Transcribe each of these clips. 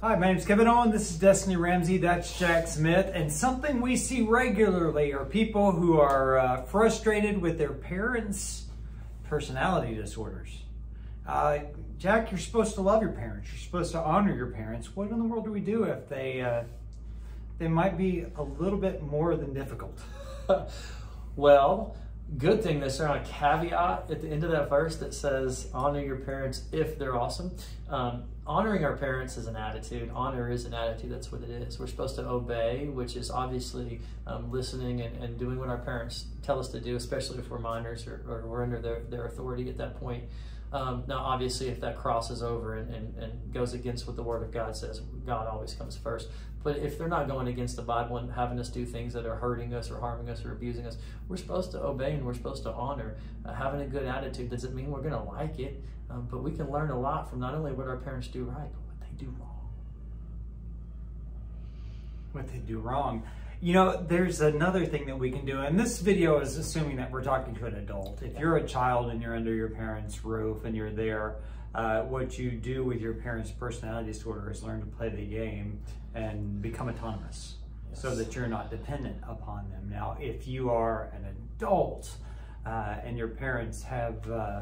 Hi, my name is Kevon Owen. This is Destini Ramsey. That's Jack Smith. And something we see regularly are people who are uh, frustrated with their parents' personality disorders. Uh, Jack, you're supposed to love your parents. You're supposed to honor your parents. What in the world do we do if they uh, they might be a little bit more than difficult? well, good thing there's a caveat at the end of that verse that says honor your parents if they're awesome. Um, honoring our parents is an attitude. Honor is an attitude. That's what it is. We're supposed to obey which is obviously um, listening and, and, doing what our parents tell us to do especially if we're minors or, or we're under their, their authority at that point um, now, obviously, if that crosses over and, and, and, goes against what the Word of God says, God always comes first. But if they're not going against the Bible and having us do things that are hurting us or harming us or abusing us, we're supposed to obey and we're supposed to honor. Uh, having a good attitude doesn't mean we're going to like it, um, but we can learn a lot from not only what our parents do right, but what they do wrong. What they do wrong. You know, there's another thing that we can do, and this video is assuming that we're talking to an adult. If you're a child and you're under your parents' roof and you're there, uh, what you do with your parents' personality disorder is learn to play the game and become autonomous yes. so that you're not dependent upon them. Now, if you are an adult uh, and your parents have uh,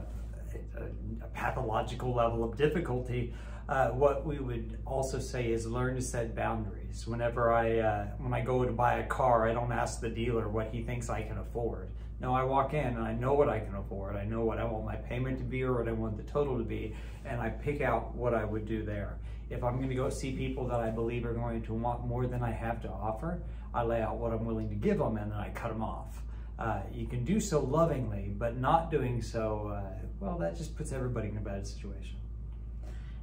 a, a, pathological level of difficulty, uh, what we would also say is learn to set boundaries. Whenever I, uh, when I go to buy a car, I don't ask the dealer what he thinks I can afford. No, I walk in and I know what I can afford. I know what I want my payment to be or what I want the total to be, and I pick out what I would do there. If I'm going to go see people that I believe are going to want more than I have to offer, I lay out what I'm willing to give them and then I cut them off. Uh, you can do so lovingly, but not doing so, uh, well, that just puts everybody in a bad situation.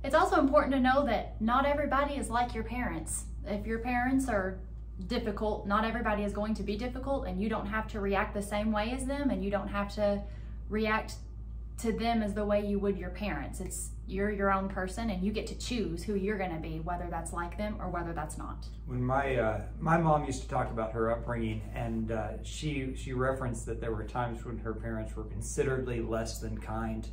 It's also important to know that not everybody is like your parents. If your parents are difficult, not everybody is going to be difficult, and you don't have to react the same way as them, and you don't have to react to them as the way you would your parents. It's you're your own person, and you get to choose who you're going to be, whether that's like them or whether that's not. When my uh, my mom used to talk about her upbringing, and uh, she she referenced that there were times when her parents were considerably less than kind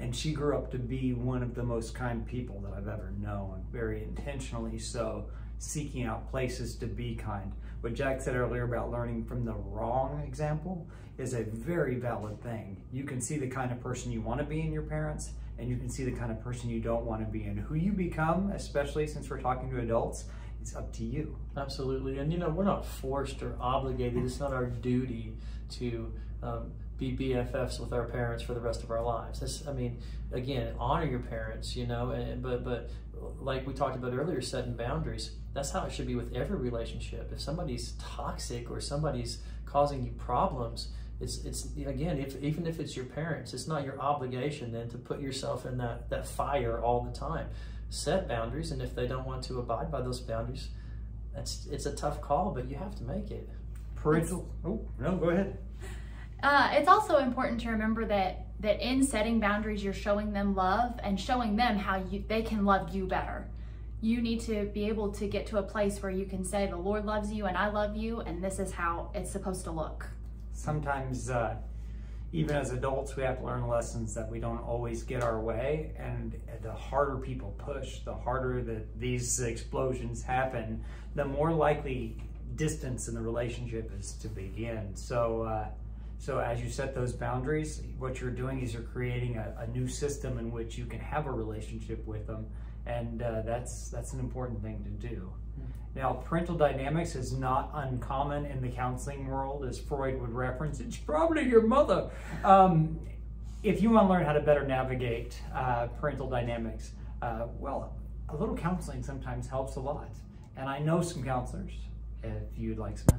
and she grew up to be one of the most kind people that I've ever known, very intentionally so, seeking out places to be kind. What Jack said earlier about learning from the wrong example is a very valid thing. You can see the kind of person you want to be in your parents, and you can see the kind of person you don't want to be and Who you become, especially since we're talking to adults, it's up to you. Absolutely. And you know, we're not forced or obligated. It's not our duty to um, be BFFs with our parents for the rest of our lives. This, I mean, again, honor your parents, you know, and, but but like we talked about earlier, setting boundaries. That's how it should be with every relationship. If somebody's toxic or somebody's causing you problems, it's it's again, if even if it's your parents, it's not your obligation then to put yourself in that that fire all the time. Set boundaries, and if they don't want to abide by those boundaries, that's it's a tough call, but you have to make it. Parental. Oh no, go ahead. Uh, it's also important to remember that that in setting boundaries, you're showing them love and showing them how you they can love you better. You need to be able to get to a place where you can say, "The Lord loves you, and I love you, and this is how it's supposed to look." Sometimes, uh, even as adults, we have to learn lessons that we don't always get our way, and the harder people push, the harder that these explosions happen, the more likely distance in the relationship is to begin. So. Uh, so as you set those boundaries, what you're doing is you're creating a, a new system in which you can have a relationship with them, and uh, that's that's an important thing to do. Now, parental dynamics is not uncommon in the counseling world, as Freud would reference. It's probably your mother. Um, if you want to learn how to better navigate uh, parental dynamics, uh, well, a little counseling sometimes helps a lot. And I know some counselors, if you'd like some.